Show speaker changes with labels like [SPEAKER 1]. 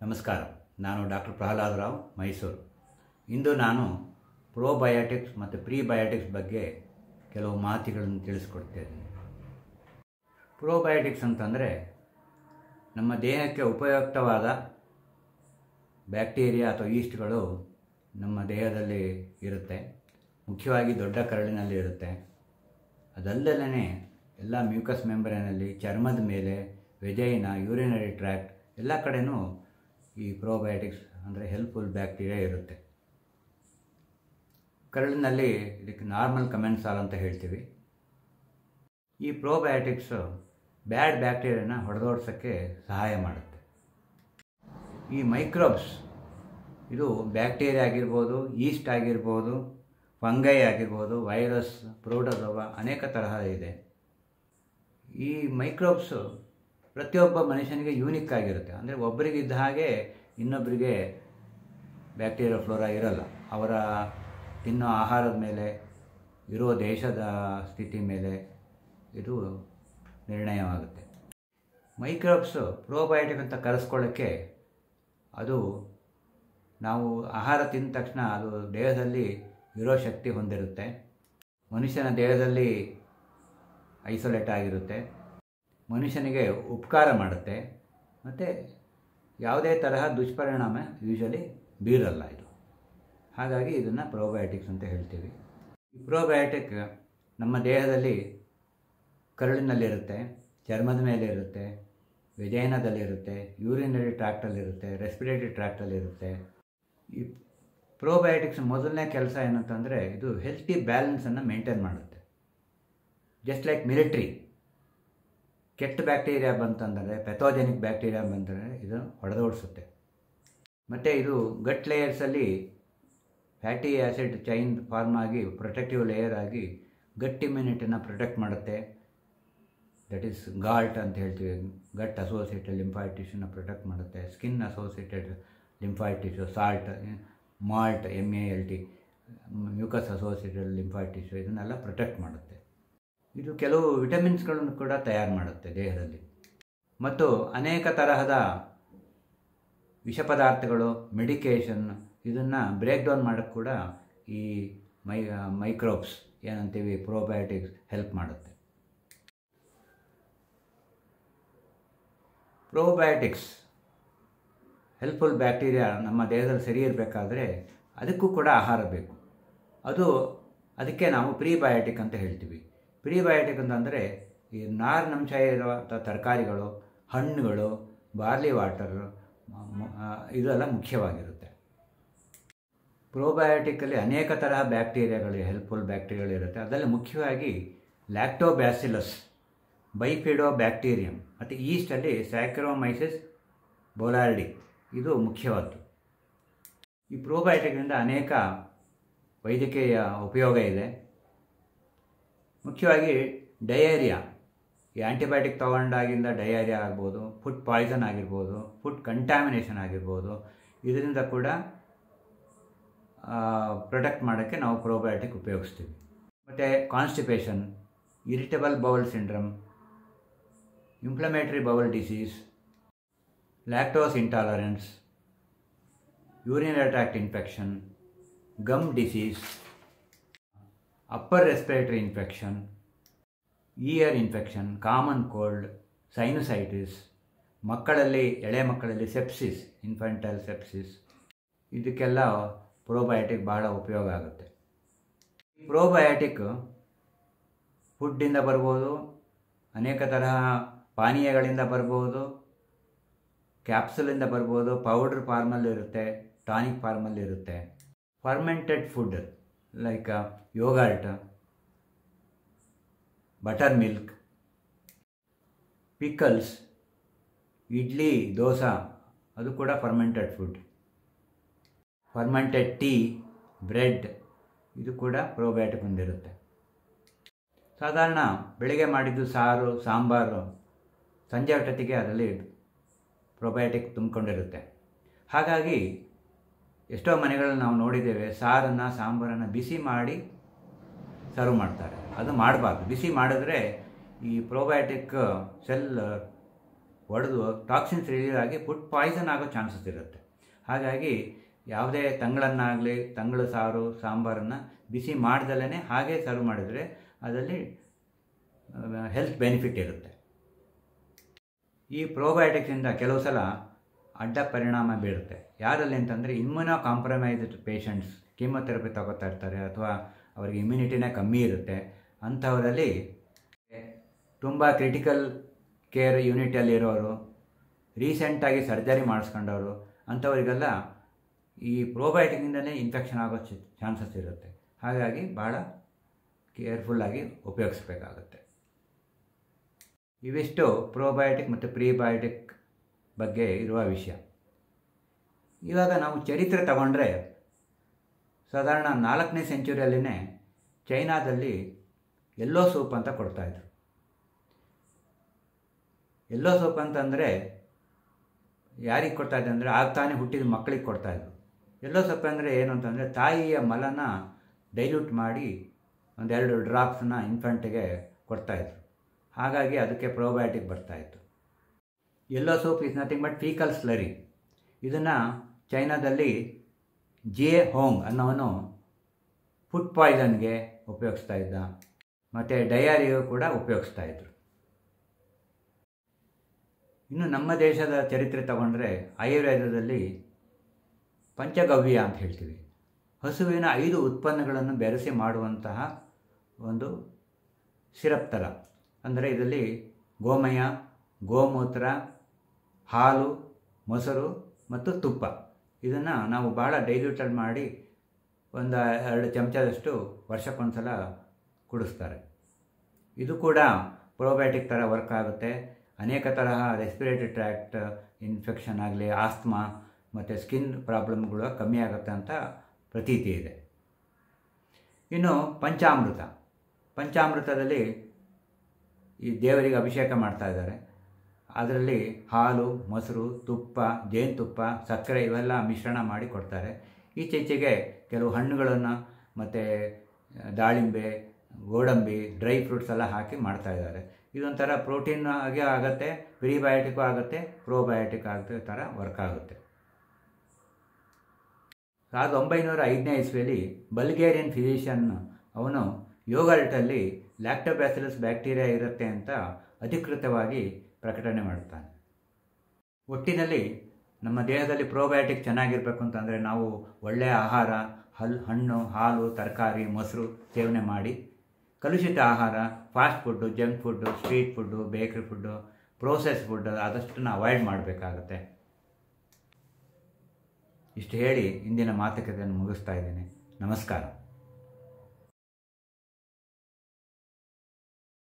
[SPEAKER 1] ನಮಸ್ಕಾರ. ನಾನು ಡಾಕ್ಟರ್ ಪ್ರಹ್ಲಾದ್ ರಾವ್, ಮೈಸೂರು. ಇಂದು ನಾನು ಪ್ರೋಬಯೋಟಿಕ್ಸ್ ಮತ್ತು ಪ್ರೀಬಯೋಟಿಕ್ಸ್ ಬಗ್ಗೆ ಕೆಲವು ಮಾಹಿತಿಗಳನ್ನು ತಿಳಿಸ್ಕೊಡ್ತೇನೆ ಪ್ರೋಬಯೋಟಿಕ್ಸ್ ಅಂತಂದರೆ ನಮ್ಮ ದೇಹಕ್ಕೆ ಉಪಯುಕ್ತವಾದ ಬ್ಯಾಕ್ಟೀರಿಯಾ ಅಥವಾ ಈಸ್ಟ್ಗಳು ನಮ್ಮ ದೇಹದಲ್ಲಿ ಇರುತ್ತೆ. ಮುಖ್ಯವಾಗಿ ದೊಡ್ಡ ಕರಳಿನಲ್ಲಿ ಇರುತ್ತೆ. ಅದಲ್ಲದೇ ಎಲ್ಲ ಮ್ಯೂಕಸ್ ಮೆಂಬರಿನಲ್ಲಿ ಚರ್ಮದ ಮೇಲೆ, ವೆಜೈನ, ಯೂರಿನರಿ ಟ್ರ್ಯಾಕ್ಟ್ ಎಲ್ಲ ಕಡೆನೂ ಈ ಪ್ರೋಬಯೋಟಿಕ್ಸ್ ಅಂದರೆ ಹೆಲ್ಪ್ಫುಲ್ ಬ್ಯಾಕ್ಟೀರಿಯಾ ಇರುತ್ತೆ. ಕರಳಿನಲ್ಲಿ ಇದಕ್ಕೆ ನಾರ್ಮಲ್ ಕಮೆಂಟ್ಸಾಲ್ ಅಂತ ಹೇಳ್ತೀವಿ. ಈ ಪ್ರೋಬಯೋಟಿಕ್ಸು ಬ್ಯಾಡ್ ಬ್ಯಾಕ್ಟೀರಿಯಾನ ಹೊಡೆದೋಡ್ಸೋಕ್ಕೆ ಸಹಾಯ ಮಾಡುತ್ತೆ. ಈ ಮೈಕ್ರೋಬ್ಸ್ ಇದು ಬ್ಯಾಕ್ಟೀರಿಯಾ ಆಗಿರ್ಬೋದು ಈಸ್ಟ್ ಆಗಿರ್ಬೋದು ಫಂಗೈ ಆಗಿರ್ಬೋದು ವೈರಸ್ ಪ್ರೋಟೋಸೋವಾ ಅನೇಕ ತರಹ ಇದೆ. ಈ ಮೈಕ್ರೋಬ್ಸು ಪ್ರತಿಯೊಬ್ಬ ಮನುಷ್ಯನಿಗೆ ಯೂನಿಕ್ ಆಗಿರುತ್ತೆ. ಅಂದರೆ ಒಬ್ಬರಿಗೆ ಇದ್ದ ಹಾಗೆ ಇನ್ನೊಬ್ಬರಿಗೆ ಬ್ಯಾಕ್ಟೀರಿಯಾ ಫ್ಲೋರಾ ಇರಲ್ಲ. ಅವರ ತಿನ್ನೋ ಆಹಾರದ ಮೇಲೆ ಇರೋ ದೇಶದ ಸ್ಥಿತಿ ಮೇಲೆ ಇದು ನಿರ್ಣಯವಾಗುತ್ತೆ. ಮೈಕ್ರೋಬ್ಸು ಪ್ರೋಬಯೋಟಿಕ್ ಅಂತ ಕರೆಸ್ಕೊಳ್ಳೋಕ್ಕೆ ಅದು ನಾವು ಆಹಾರ ತಿಂದ ತಕ್ಷಣ ಅದು ದೇಹದಲ್ಲಿ ಇರೋ ಶಕ್ತಿ ಹೊಂದಿರುತ್ತೆ. ಮನುಷ್ಯನ ದೇಹದಲ್ಲಿ ಐಸೋಲೇಟ್ ಆಗಿರುತ್ತೆ. ಮನುಷ್ಯನಿಗೆ ಉಪಕಾರ ಮಾಡುತ್ತೆ, ಮತ್ತು ಯಾವುದೇ ತರಹ ದುಷ್ಪರಿಣಾಮ ಯೂಶಲಿ ಬೀರಲ್ಲ ಇದು. ಹಾಗಾಗಿ ಇದನ್ನು ಪ್ರೋಬಯೋಟಿಕ್ಸ್ ಅಂತ ಹೇಳ್ತೀವಿ. ಈ ಪ್ರೋಬಯೋಟಿಕ್ ನಮ್ಮ ದೇಹದಲ್ಲಿ ಕರುಳಿನಲ್ಲಿರುತ್ತೆ, ಚರ್ಮದ ಮೇಲೆ ಇರುತ್ತೆ ವಿಜಯನದಲ್ಲಿರುತ್ತೆ ಯೂರಿನರಿ ಟ್ರ್ಯಾಕ್ಟಲ್ಲಿರುತ್ತೆ ರೆಸ್ಪಿರೇಟರಿ ಟ್ರ್ಯಾಕ್ಟಲ್ಲಿರುತ್ತೆ ಈ ಪ್ರೋಬಯೋಟಿಕ್ಸ್ ಮೊದಲನೇ ಕೆಲಸ ಏನಂತಂದರೆ ಇದು ಹೆಲ್ತಿ ಬ್ಯಾಲೆನ್ಸನ್ನು ಮೇಂಟೈನ್ ಮಾಡುತ್ತೆ. ಜಸ್ಟ್ ಲೈಕ್ ಮಿಲಿಟ್ರಿ ಕೆಟ್ಟ ಬ್ಯಾಕ್ಟೀರಿಯಾ ಬಂತಂದರೆ, ಪೆಥೋಜೆನಿಕ್ ಬ್ಯಾಕ್ಟೀರಿಯಾ ಬಂದರೆ ಇದು ಹೊಡೆದೋಡಿಸುತ್ತೆ. ಮತ್ತು ಇದು ಗಟ್ ಲೇಯರ್ಸಲ್ಲಿ ಫ್ಯಾಟಿ ಆ್ಯಸಿಡ್ ಚೈನ್ ಫಾರ್ಮ್ ಆಗಿ, ಪ್ರೊಟೆಕ್ಟಿವ್ ಲೇಯರ್ ಆಗಿ ಗಟ್ ಇಮ್ಯುನಿಟಿನ ಪ್ರೊಟೆಕ್ಟ್ ಮಾಡುತ್ತೆ. ದಟ್ ಈಸ್ ಗಾಲ್ಟ್ ಅಂತ ಹೇಳ್ತೀವಿ. ಗಟ್ ಅಸೋಸಿಯೇಟೆಡ್ ಲಿಂಫಾಯ್ಡ್ ಪ್ರೊಟೆಕ್ಟ್ ಮಾಡುತ್ತೆ. Skin associated lymphoid tissue, SALT, MALT M A L T mucus associated lymphoid tissue, ಇದನ್ನೆಲ್ಲ ಪ್ರೊಟೆಕ್ಟ್ ಮಾಡುತ್ತೆ. ಇದು ಕೆಲವು ವಿಟಮಿನ್ಸ್ಗಳನ್ನು ಕೂಡ ತಯಾರು ಮಾಡುತ್ತೆ ದೇಹದಲ್ಲಿ. ಮತ್ತು ಅನೇಕ ತರಹದ ವಿಷ ಪದಾರ್ಥಗಳು, ಮೆಡಿಕೇಷನ್, ಇದನ್ನು ಬ್ರೇಕ್ ಡೌನ್ ಮಾಡೋಕ್ಕೆ ಕೂಡ ಈ ಮೈ, ಮೈಕ್ರೋಬ್ಸ್, ಏನಂತೀವಿ, ಪ್ರೋಬಯೋಟಿಕ್ಸ್ ಹೆಲ್ಪ್ ಮಾಡುತ್ತೆ. ಪ್ರೋಬಯೋಟಿಕ್ಸ್, ಹೆಲ್ಪ್ಫುಲ್ ಬ್ಯಾಕ್ಟೀರಿಯಾ ನಮ್ಮ ದೇಹದಲ್ಲಿ ಸರಿ ಇರಬೇಕಾದ್ರೆ ಅದಕ್ಕೂ ಕೂಡ ಆಹಾರ ಬೇಕು. ಅದು, ಅದಕ್ಕೆ ನಾವು ಪ್ರೀಬಯೋಟಿಕ್ ಅಂತ ಹೇಳ್ತೀವಿ. ಪ್ರೀಬಯೋಟಿಕ್ ಅಂತಂದರೆ ಈ ನಾರಿನಂಶ ಇರುವಂಥ ತರಕಾರಿಗಳು, ಹಣ್ಣುಗಳು, ಬಾರ್ಲಿ ವಾಟರ್ ಇದೆಲ್ಲ ಮುಖ್ಯವಾಗಿರುತ್ತೆ. ಪ್ರೋಬಯೋಟಿಕ್ಕಲ್ಲಿ ಅನೇಕ ತರಹ ಬ್ಯಾಕ್ಟೀರಿಯಾಗಳು, ಹೆಲ್ಪ್ಫುಲ್ ಬ್ಯಾಕ್ಟೀರಿಯಾಗಳಿರುತ್ತೆ ಅದರಲ್ಲಿ ಮುಖ್ಯವಾಗಿ ಲ್ಯಾಕ್ಟೋಬ್ಯಾಸಿಲಸ್ ಬೈಪಿಡೋ ಬ್ಯಾಕ್ಟೀರಿಯಂ ಮತ್ತು ಈಸ್ಟಲ್ಲಿ ಸ್ಯಾಕ್ರೋಮೈಸಿಸ್ ಬೋಲಾರ್ಡಿ. ಇದು ಮುಖ್ಯವಾದ್ದು. ಈ ಪ್ರೋಬಯೋಟಿಕ್ನಿಂದ ಅನೇಕ ವೈದ್ಯಕೀಯ ಉಪಯೋಗ ಇದೆ. ಮುಖ್ಯವಾಗಿ ಡಯೇರಿಯಾ, ಈ ಆ್ಯಂಟಿಬಯೋಟಿಕ್ ತೊಗೊಂಡಾಗಿಂದ ಡಯೇರಿಯಾ ಆಗ್ಬೋದು ಫುಡ್ ಪಾಯ್ಸನ್ ಆಗಿರ್ಬೋದು ಫುಡ್ ಕಂಟ್ಯಾಮಿನೇಷನ್ ಆಗಿರ್ಬೋದು, ಇದರಿಂದ ಕೂಡ ಪ್ರೊಟೆಕ್ಟ್ ಮಾಡೋಕ್ಕೆ ನಾವು ಪ್ರೋಬಯೋಟಿಕ್ ಉಪಯೋಗಿಸ್ತೀವಿ. ಮತ್ತು constipation irritable bowel syndrome inflammatory bowel disease lactose intolerance urinary tract infection gum disease upper respiratory infection ear infection common cold sinusitis ಮಕ್ಕಳಲ್ಲಿ, ಎಳೆ ಮಕ್ಕಳಲ್ಲಿ ಸೆಪ್ಸಿಸ್ ಇನ್ಫೆಂಟಲ್ ಸೆಪ್ಸಿಸ್ ಇದಕ್ಕೆಲ್ಲ ಪ್ರೋಬಯೋಟಿಕ್ ಬಹಳ ಉಪಯೋಗ ಆಗುತ್ತೆ. ಪ್ರೋಬಯೋಟಿಕ್ ಫುಡ್ಡಿಂದ ಬರ್ಬೋದು, ಅನೇಕ ತರಹ ಪಾನೀಯಗಳಿಂದ ಬರ್ಬೋದು ಕ್ಯಾಪ್ಸುಲಿಂದ ಬರ್ಬೋದು ಪೌಡ್ರ್ ಫಾರ್ಮಲ್ಲಿರುತ್ತೆ tonic ಫಾರ್ಮಲ್ಲಿರುತ್ತೆ fermented food like yogurt buttermilk pickles idli dosa ಅದು ಕೂಡ fermented food fermented tea bread ಇದು ಕೂಡ ಪ್ರೋಬಯೋಟಿಕ್ ಹೊಂದಿರುತ್ತೆ ಸಾಧಾರಣ ಬೆಳಿಗ್ಗೆ ಮಾಡಿದ್ದು ಸಾರು, ಸಾಂಬಾರು, ಸಂಜೆ ಹೊಟ್ಟೊತ್ತಿಗೆ ಅದರಲ್ಲಿ ಪ್ರೊಬಯೋಟಿಕ್ ತುಂಬಿಕೊಂಡಿರುತ್ತೆ. ಹಾಗಾಗಿ ಎಷ್ಟೋ ಮನೆಗಳಲ್ಲಿ ನಾವು ನೋಡಿದ್ದೇವೆ ಸಾರನ್ನು, ಸಾಂಬಾರನ್ನು ಬಿಸಿ ಮಾಡಿ ಸರ್ವ್ ಮಾಡ್ತಾರೆ. ಅದು ಮಾಡಬಾರ್ದು. ಬಿಸಿ ಮಾಡಿದ್ರೆ ಈ ಪ್ರೋಬಯೋಟಿಕ್ ಸೆಲ್ ಒಡೆದು ಟಾಕ್ಸಿನ್ಸ್ ರಿಲೀಸ್ ಆಗಿ ಫುಡ್ ಪಾಯ್ಸನ್ ಆಗೋ ಚಾನ್ಸಸ್ ಇರುತ್ತೆ. ಹಾಗಾಗಿ ಯಾವುದೇ ತಂಗಳನ್ನಾಗಲಿ, ತಂಗಳ ಸಾರು, ಸಾಂಬಾರನ್ನು ಬಿಸಿ ಮಾಡ್ದಲೇ ಹಾಗೆ ಸರ್ವ್ ಮಾಡಿದರೆ ಅದರಲ್ಲಿ ಹೆಲ್ತ್ ಬೆನಿಫಿಟ್ ಇರುತ್ತೆ. ಈ ಪ್ರೋಬಯೋಟಿಕ್ಸಿಂದ ಕೆಲವು ಸಲ ಅಡ್ಡ ಪರಿಣಾಮ ಬೀರುತ್ತೆ. ಯಾರಲ್ಲಿ ಅಂತಂದರೆ ಇಮ್ಯುನೋ ಕಾಂಪ್ರಮೈಸ್ಡ್ ಪೇಷಂಟ್ಸ್ ಕೀಮೊಥೆರಪಿ ತಗೋತಾ ಇರ್ತಾರೆ ಅಥವಾ ಅವರಿಗೆ ಇಮ್ಯುನಿಟಿನೇ ಕಮ್ಮಿ ಇರುತ್ತೆ. ಅಂಥವರಲ್ಲಿ ತುಂಬ ಕ್ರಿಟಿಕಲ್ ಕೇರ್ ಯೂನಿಟಲ್ಲಿರೋರು ರೀಸೆಂಟಾಗಿ ಸರ್ಜರಿ ಮಾಡಿಸ್ಕೊಂಡವರು, ಅಂಥವರಿಗೆಲ್ಲ ಈ ಪ್ರೋಬಯೋಟಿಕ್ನಿಂದಲೇ ಇನ್ಫೆಕ್ಷನ್ ಆಗೋ ಚಾನ್ಸಸ್ ಇರುತ್ತೆ. ಹಾಗಾಗಿ ಭಾಳ ಕೇರ್ಫುಲ್ಲಾಗಿ ಉಪಯೋಗಿಸ್ಬೇಕಾಗುತ್ತೆ. ಇವಿಷ್ಟು ಪ್ರೋಬಯೋಟಿಕ್ ಮತ್ತು ಪ್ರೀಬಯೋಟಿಕ್ ಬಗ್ಗೆ ಇರುವ ವಿಷಯ. ಇವಾಗ ನಾವು ಚರಿತ್ರೆ ತಗೊಂಡ್ರೆ ಸಾಧಾರಣ ನಾಲ್ಕನೇ ಸೆಂಚುರಿಯಲ್ಲಿನೇ ಚೈನಾದಲ್ಲಿ ಎಲ್ಲೋ ಸೂಪ್ ಅಂತ ಕೊಡ್ತಾಯಿದ್ರು ಎಲ್ಲೋ ಸೂಪ್ ಅಂತಂದರೆ ಯಾರಿಗೆ ಕೊಡ್ತಾಯಿದ್ರು ಅಂದರೆ ಆಗ ತಾನೇ ಹುಟ್ಟಿದ ಮಕ್ಕಳಿಗೆ ಕೊಡ್ತಾಯಿದ್ರು ಎಲ್ಲೋ ಸೊಪ್ಪು ಅಂದರೆ ಏನು ಅಂತಂದರೆ ತಾಯಿಯ ಮಲನ ಡೈಲ್ಯೂಟ್ ಮಾಡಿ ಒಂದೆರಡು ಡ್ರಾಪ್ಸನ್ನ ಇನ್ಫಂಟಿಗೆ ಕೊಡ್ತಾಯಿದ್ರು ಹಾಗಾಗಿ ಅದಕ್ಕೆ ಪ್ರೋಬಯೋಟಿಕ್ ಬರ್ತಾಯಿತ್ತು yellow soup is nothing but faecal slurry ಇದನ್ನು ಚೈನಾದಲ್ಲಿ ಜೆ ಹೋಂಗ್ ಅನ್ನೋವನು ಫುಡ್ ಪಾಯ್ಸನ್ಗೆ ಉಪಯೋಗಿಸ್ತಾ ಇದ್ದ. ಮತ್ತು ಡಯಾರಿಯು ಕೂಡ ಉಪಯೋಗಿಸ್ತಾ ಇದ್ರು. ಇನ್ನು ನಮ್ಮ ದೇಶದ ಚರಿತ್ರೆ ತಗೊಂಡ್ರೆ ಆಯುರ್ವೇದದಲ್ಲಿ ಪಂಚಗವ್ಯ ಅಂತ ಹೇಳ್ತೀವಿ. ಹಸುವಿನ ಐದು ಉತ್ಪನ್ನಗಳನ್ನು ಬೆರೆಸಿ ಮಾಡುವಂತಹ ಒಂದು ಸಿರಪ್ ಥರ ಅಂದರೆ ಇದರಲ್ಲಿ ಗೋಮಯ, ಗೋಮೂತ್ರ ಹಾಲು, ಮೊಸರು ಮತ್ತು ತುಪ್ಪ. ಇದನ್ನು ನಾವು ಭಾಳ ಡೈಲ್ಯೂಟೆಡ್ ಮಾಡಿ ಒಂದು ಎರಡು ಚಮಚದಷ್ಟು ವರ್ಷಕ್ಕೊಂದ್ಸಲ ಕುಡಿಸ್ತಾರೆ. ಇದು ಕೂಡ ಪ್ರೋಬಯೋಟಿಕ್ ಥರ ವರ್ಕ್ ಆಗುತ್ತೆ. ಅನೇಕ ತರಹ ರೆಸ್ಪಿರೇಟರಿ ಟ್ರ್ಯಾಕ್ಟ್, ಇನ್ಫೆಕ್ಷನ್ ಆಗಲಿ, ಆಸ್ತಮಾ ಮತ್ತು ಸ್ಕಿನ್ ಪ್ರಾಬ್ಲಮ್ಗಳು ಕಮ್ಮಿ ಆಗುತ್ತೆ ಅಂತ ಪ್ರತೀತಿ ಇದೆ. ಇನ್ನು ಪಂಚಾಮೃತ. ಪಂಚಾಮೃತದಲ್ಲಿ ಈ ದೇವರಿಗೆ ಅಭಿಷೇಕ ಮಾಡ್ತಾ ಇದ್ದಾರೆ. ಅದರಲ್ಲಿ ಹಾಲು, ಮೊಸರು, ತುಪ್ಪ, ಜೇನುತುಪ್ಪ, ಸಕ್ಕರೆ ಇವೆಲ್ಲ ಮಿಶ್ರಣ ಮಾಡಿ ಕೊಡ್ತಾರೆ. ಈಚೆಚೆಗೆ ಕೆಲವು ಹಣ್ಣುಗಳನ್ನು ಮತ್ತು ದಾಳಿಂಬೆ, ಗೋಡಂಬಿ, ಡ್ರೈ ಫ್ರೂಟ್ಸ್ ಎಲ್ಲ ಹಾಕಿ ಮಾಡ್ತಾ ಇದ್ದಾರೆ. ಇದೊಂಥರ ಪ್ರೋಟೀನ್ ಆಗಿ ಆಗುತ್ತೆ, ಪ್ರೀಬಯೋಟಿಕ್ ಆಗುತ್ತೆ, ಪ್ರೋಬಯೋಟಿಕ್ ಆಗುತ್ತೆ ಥರ ವರ್ಕ್ ಆಗುತ್ತೆ. ಸಾವಿರದ ಒಂಬೈನೂರ ಐದನೇ ಇಸ್ವಿಯಲ್ಲಿ ಬಲ್ಗೇರಿಯನ್ ಫಿಸಿಷಿಯನ್ ಅವನು ಯೋಗರ್ಟಲ್ಲಿ ಲ್ಯಾಕ್ಟೋಬ್ಯಾಸಿಲಸ್ ಬ್ಯಾಕ್ಟೀರಿಯಾ ಇರುತ್ತೆ ಅಂತ ಅಧಿಕೃತವಾಗಿ ಪ್ರಕಟಣೆ ಮಾಡುತ್ತಾನೆ. ಒಟ್ಟಿನಲ್ಲಿ ನಮ್ಮ ದೇಹದಲ್ಲಿ ಪ್ರೋಬಯೋಟಿಕ್ ಚೆನ್ನಾಗಿರಬೇಕು ಅಂತಂದರೆ ನಾವು ಒಳ್ಳೆಯ ಆಹಾರ, ಹಲ್, ಹಣ್ಣು, ಹಾಲು, ತರಕಾರಿ, ಮೊಸರು ಸೇವನೆ ಮಾಡಿ. ಕಲುಷಿತ ಆಹಾರ fast food junk food street food bakery food process food ಆದಷ್ಟನ್ನು avoid ಮಾಡಬೇಕಾಗತ್ತೆ. ಇಷ್ಟು ಹೇಳಿ ಇಂದಿನ ಮಾತುಕತೆಯನ್ನು ಮುಗಿಸ್ತಾ ಇದ್ದೀನಿ. ನಮಸ್ಕಾರ.